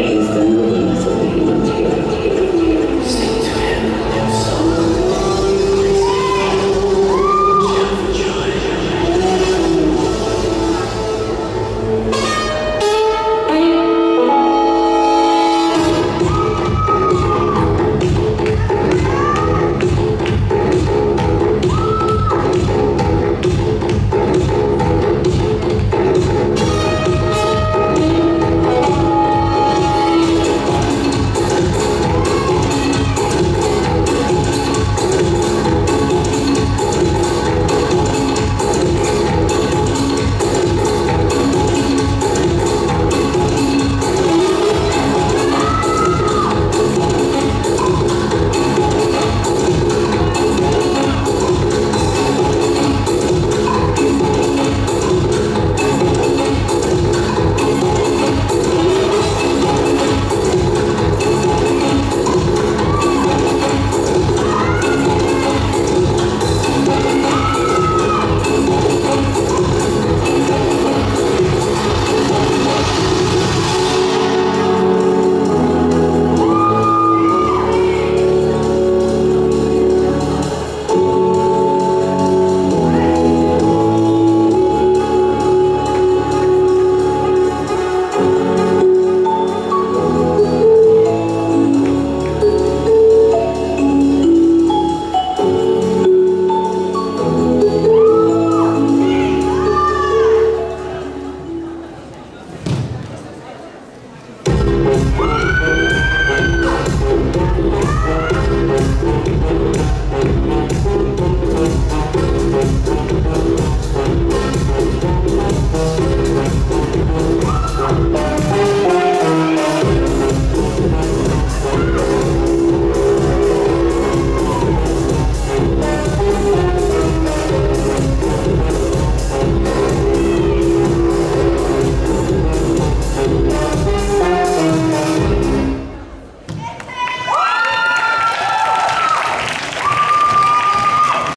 Thank the.